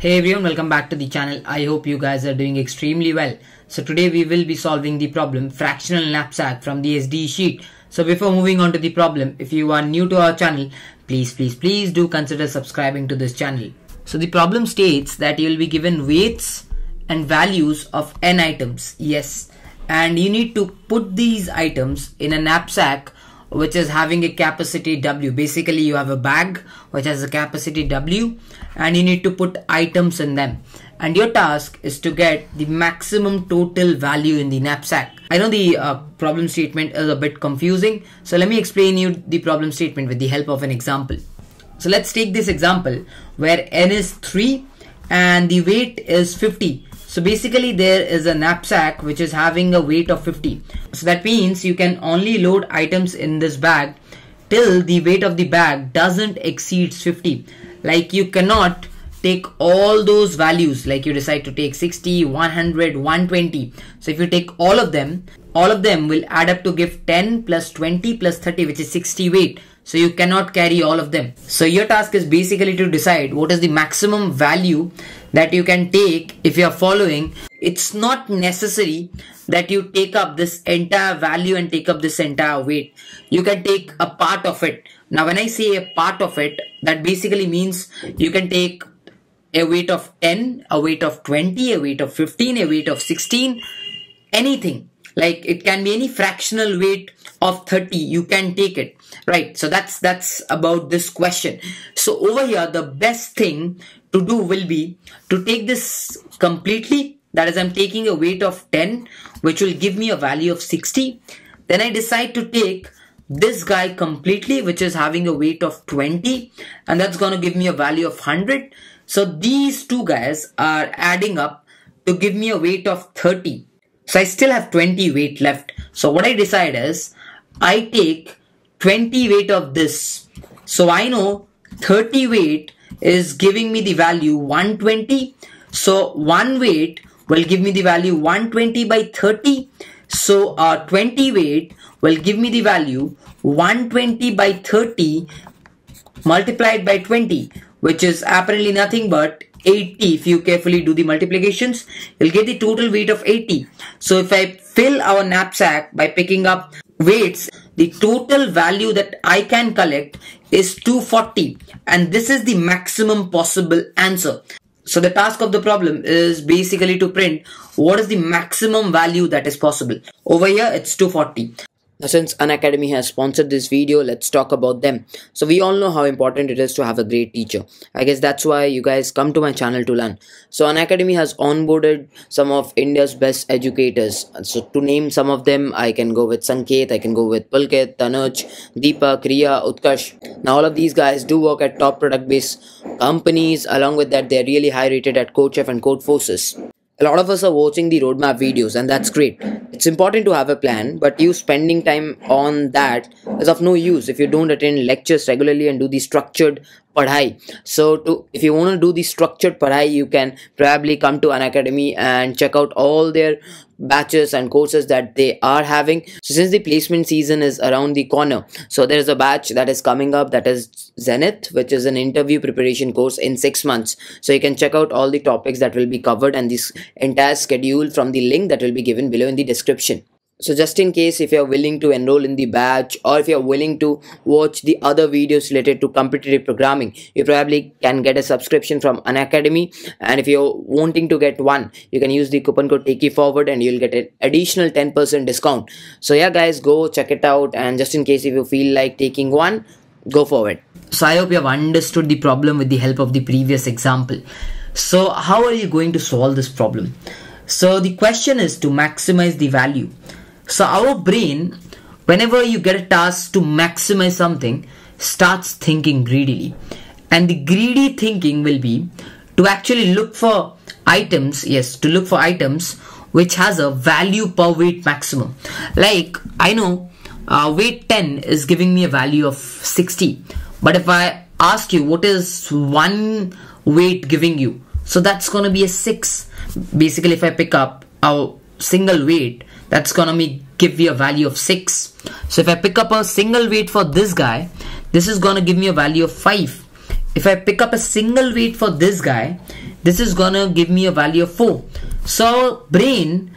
Hey everyone, welcome back to the channel. I hope you guys are doing extremely well. So today we will be solving the problem fractional knapsack from the SDE sheet. So before moving on to the problem, if you are new to our channel, please, please, please do consider subscribing to this channel. So the problem states that you will be given weights and values of n items. Yes. And you need to put these items in a knapsack which is having a capacity W. Basically, you have a bag which has a capacity W and you need to put items in them. And your task is to get the maximum total value in the knapsack. I know the uh, problem statement is a bit confusing. So let me explain you the problem statement with the help of an example. So let's take this example where n is 3 and the weight is 50 so basically there is a knapsack which is having a weight of 50. So that means you can only load items in this bag till the weight of the bag doesn't exceed 50. Like you cannot take all those values like you decide to take 60 100 120 so if you take all of them all of them will add up to give 10 plus 20 plus 30 which is 60 weight so you cannot carry all of them. So your task is basically to decide what is the maximum value that you can take if you are following. It's not necessary that you take up this entire value and take up this entire weight. You can take a part of it. Now when i say a part of it that basically means you can take a weight of 10 a weight of 20 a weight of 15 a weight of 16 anything. Like it can be any fractional weight of 30 you can take it right. So that's that's about this question. So over here the best thing to do will be to take this completely. That is I'm taking a weight of 10 which will give me a value of 60 then I decide to take this guy completely which is having a weight of 20 and that's going to give me a value of 100 so these two guys are adding up to give me a weight of 30 so I still have 20 weight left. So what I decide is I take 20 weight of this. So I know 30 weight is giving me the value 120 so one weight will give me the value 120 by 30 so uh, 20 weight will give me the value 120 by 30 multiplied by 20 which is apparently nothing but 80 if you carefully do the multiplications you'll get the total weight of 80 so if I fill our knapsack by picking up weights the total value that I can collect is 240 and this is the maximum possible answer. So the task of the problem is basically to print what is the maximum value that is possible. Over here it's 240. Now since Unacademy has sponsored this video, let's talk about them. So we all know how important it is to have a great teacher. I guess that's why you guys come to my channel to learn. So Unacademy has onboarded some of India's best educators. So to name some of them, I can go with Sanket, I can go with Pulkit, Tanuj, Deepak, Kriya, Utkarsh. Now all of these guys do work at top product based companies. Along with that, they're really high rated at CodeChef and Codeforces a lot of us are watching the roadmap videos and that's great. It's important to have a plan but you spending time on that is of no use if you don't attend lectures regularly and do the structured padhai. So to if you want to do the structured padhai you can probably come to Unacademy and check out all their batches and courses that they are having. So since the placement season is around the corner so there is a batch that is coming up that is zenith which is an interview preparation course in six months. So you can check out all the topics that will be covered and this entire schedule from the link that will be given below in the description so just in case if you're willing to enroll in the batch or if you're willing to watch the other videos related to competitive programming, you probably can get a subscription from Unacademy And if you're wanting to get one, you can use the coupon code Take Forward and you'll get an additional 10% discount. So yeah guys, go check it out and just in case if you feel like taking one, go forward. So I hope you have understood the problem with the help of the previous example. So how are you going to solve this problem? So the question is to maximize the value. So our brain, whenever you get a task to maximize something, starts thinking greedily. And the greedy thinking will be to actually look for items, yes, to look for items which has a value per weight maximum. Like I know uh, weight 10 is giving me a value of 60. But if I ask you what is one weight giving you, so that's going to be a 6. Basically, if I pick up a single weight, that's gonna me give me a value of 6 so if I pick up a single weight for this guy this is gonna give me a value of 5 if I pick up a single weight for this guy this is gonna give me a value of 4 so brain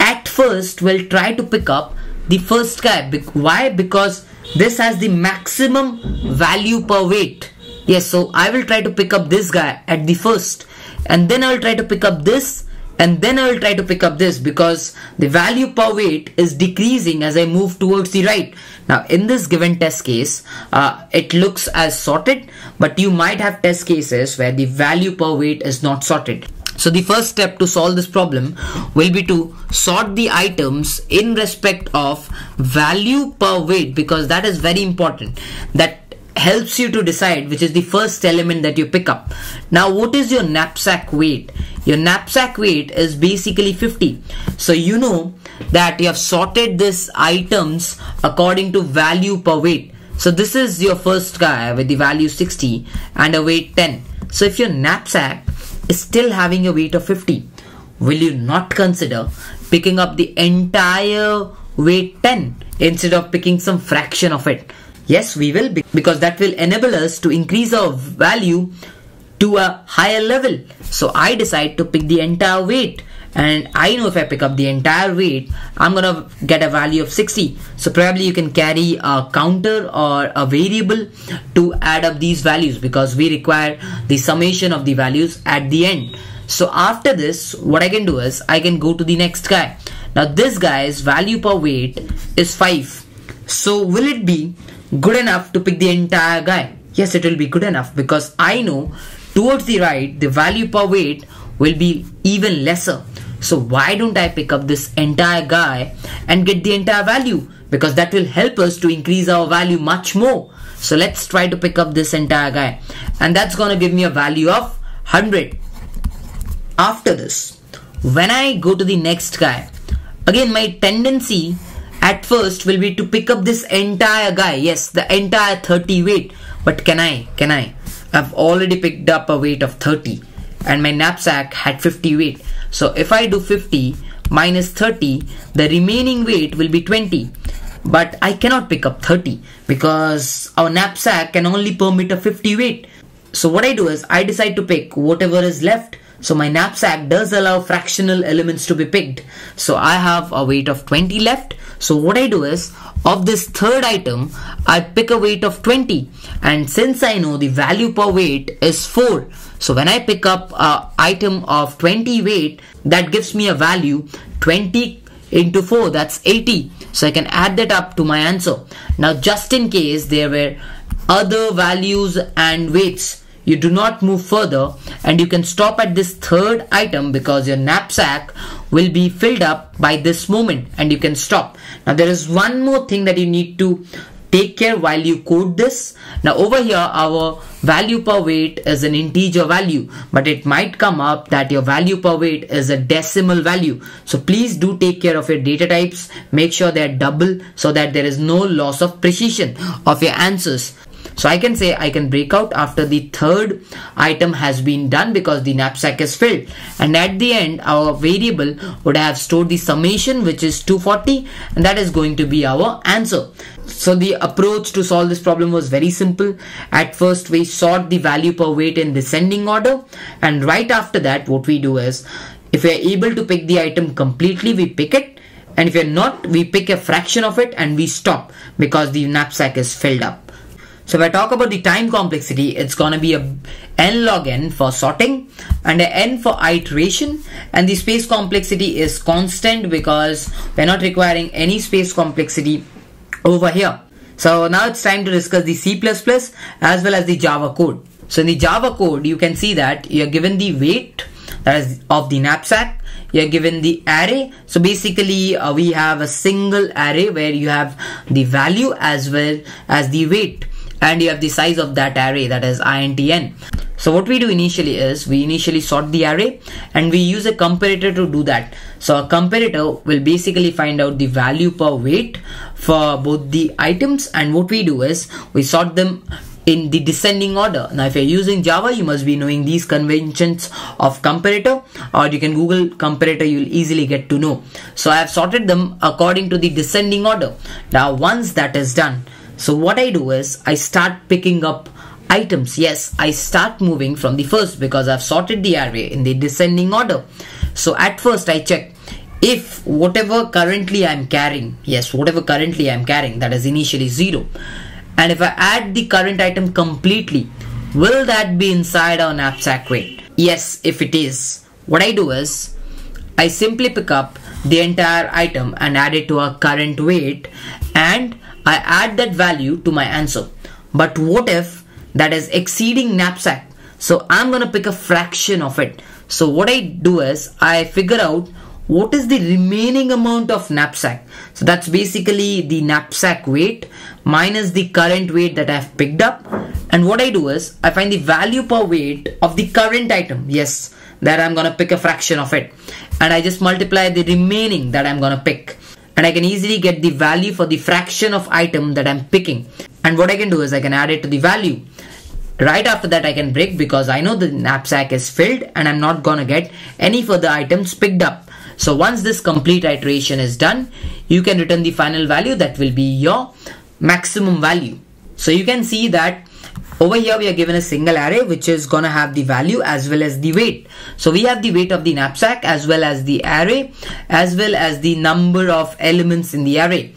at first will try to pick up the first guy why? Because this has the maximum value per weight. Yes so I will try to pick up this guy at the first and then I will try to pick up this and then I will try to pick up this because the value per weight is decreasing as I move towards the right. Now in this given test case, uh, it looks as sorted, but you might have test cases where the value per weight is not sorted. So the first step to solve this problem will be to sort the items in respect of value per weight because that is very important. That helps you to decide which is the first element that you pick up. Now what is your knapsack weight? Your knapsack weight is basically 50. So you know that you have sorted these items according to value per weight. So this is your first guy with the value 60 and a weight 10. So if your knapsack is still having a weight of 50, will you not consider picking up the entire weight 10 instead of picking some fraction of it? Yes, we will because that will enable us to increase our value to a higher level. So I decide to pick the entire weight and I know if I pick up the entire weight, I'm gonna get a value of 60. So probably you can carry a counter or a variable to add up these values because we require the summation of the values at the end. So after this, what I can do is I can go to the next guy. Now this guy's value per weight is 5. So will it be good enough to pick the entire guy? Yes, it will be good enough because I know towards the right, the value per weight will be even lesser. So why don't I pick up this entire guy and get the entire value? Because that will help us to increase our value much more. So let's try to pick up this entire guy. And that's going to give me a value of 100. After this, when I go to the next guy, again my tendency at first will be to pick up this entire guy. Yes the entire 30 weight. But can I? Can I? I've already picked up a weight of 30 and my knapsack had 50 weight. So if I do 50 minus 30 the remaining weight will be 20 but I cannot pick up 30 because our knapsack can only permit a 50 weight. So what I do is I decide to pick whatever is left so my knapsack does allow fractional elements to be picked. So I have a weight of 20 left. So what I do is of this third item, I pick a weight of 20. And since I know the value per weight is 4, so when I pick up a item of 20 weight, that gives me a value 20 into 4, that's 80. So I can add that up to my answer. Now just in case there were other values and weights you do not move further and you can stop at this third item because your knapsack will be filled up by this moment and you can stop. Now there is one more thing that you need to take care while you code this. Now over here our value per weight is an integer value but it might come up that your value per weight is a decimal value. So please do take care of your data types. Make sure they're double so that there is no loss of precision of your answers so I can say I can break out after the third item has been done because the knapsack is filled. And at the end, our variable would have stored the summation which is 240 and that is going to be our answer. So the approach to solve this problem was very simple. At first we sort the value per weight in descending order and right after that what we do is if we are able to pick the item completely we pick it and if you're not we pick a fraction of it and we stop because the knapsack is filled up. So if I talk about the time complexity, it's going to be a n log n for sorting and a n for iteration and the space complexity is constant because we're not requiring any space complexity over here. So now it's time to discuss the C++ as well as the Java code. So in the Java code, you can see that you're given the weight that is of the knapsack you're given the array so basically uh, we have a single array where you have the value as well as the weight and you have the size of that array that is intn so what we do initially is we initially sort the array and we use a comparator to do that so a comparator will basically find out the value per weight for both the items and what we do is we sort them in the descending order. Now if you're using Java, you must be knowing these conventions of comparator or you can Google comparator, you'll easily get to know. So I have sorted them according to the descending order. Now once that is done, so what I do is I start picking up items. Yes I start moving from the first because I've sorted the array in the descending order. So at first I check if whatever currently I'm carrying yes whatever currently I'm carrying that is initially 0 and if I add the current item completely will that be inside our knapsack weight? Yes if it is. What I do is I simply pick up the entire item and add it to our current weight and I add that value to my answer. But what if that is exceeding knapsack? So I'm gonna pick a fraction of it. So what I do is I figure out what is the remaining amount of knapsack. So that's basically the knapsack weight minus the current weight that I've picked up. And what I do is I find the value per weight of the current item. Yes that I'm gonna pick a fraction of it. And I just multiply the remaining that I'm gonna pick and I can easily get the value for the fraction of item that I'm picking. And what I can do is I can add it to the value. Right after that I can break because I know the knapsack is filled and I'm not gonna get any further items picked up. So once this complete iteration is done you can return the final value that will be your maximum value. So you can see that over here we are given a single array which is gonna have the value as well as the weight so we have the weight of the knapsack as well as the array as well as the number of elements in the array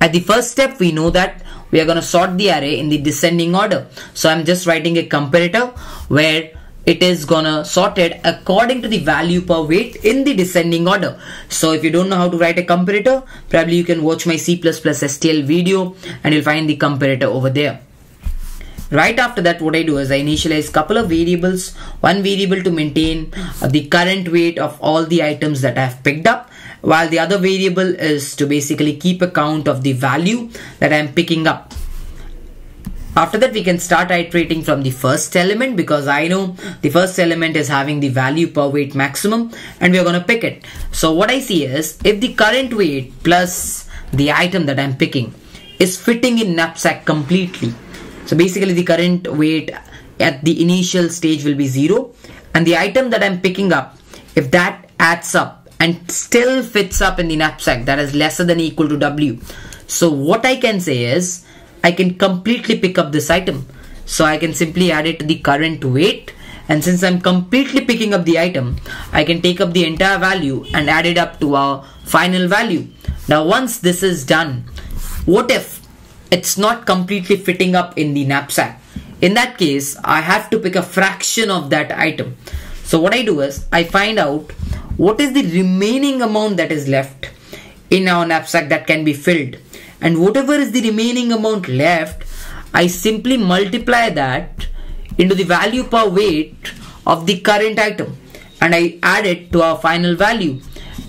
at the first step we know that we are to sort the array in the descending order. So I'm just writing a comparator where it is gonna sort it according to the value per weight in the descending order. So if you don't know how to write a comparator, probably you can watch my C++ STL video and you'll find the comparator over there. Right after that, what I do is I initialize a couple of variables. One variable to maintain the current weight of all the items that I've picked up while the other variable is to basically keep account of the value that I'm picking up. After that we can start iterating from the first element because I know the first element is having the value per weight maximum and we are going to pick it. So what I see is if the current weight plus the item that I'm picking is fitting in knapsack completely. So basically the current weight at the initial stage will be 0 and the item that I'm picking up if that adds up and still fits up in the knapsack that is lesser than equal to W. So what I can say is I can completely pick up this item. So I can simply add it to the current weight and since I'm completely picking up the item, I can take up the entire value and add it up to our final value. Now once this is done, what if it's not completely fitting up in the knapsack? In that case, I have to pick a fraction of that item. So what I do is I find out what is the remaining amount that is left in our knapsack that can be filled. And whatever is the remaining amount left I simply multiply that into the value per weight of the current item. And I add it to our final value.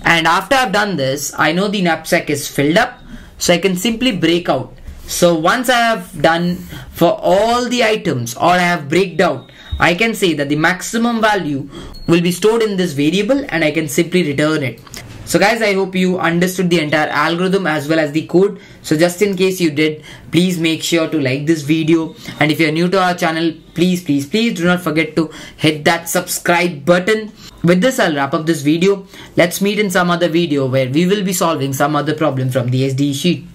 And after I've done this I know the knapsack is filled up. So I can simply break out so once I have done for all the items or I have breaked out I can say that the maximum value will be stored in this variable and I can simply return it. So guys, I hope you understood the entire algorithm as well as the code. So just in case you did, please make sure to like this video. And if you're new to our channel, please, please, please do not forget to hit that subscribe button. With this, I'll wrap up this video. Let's meet in some other video where we will be solving some other problem from the SDE sheet.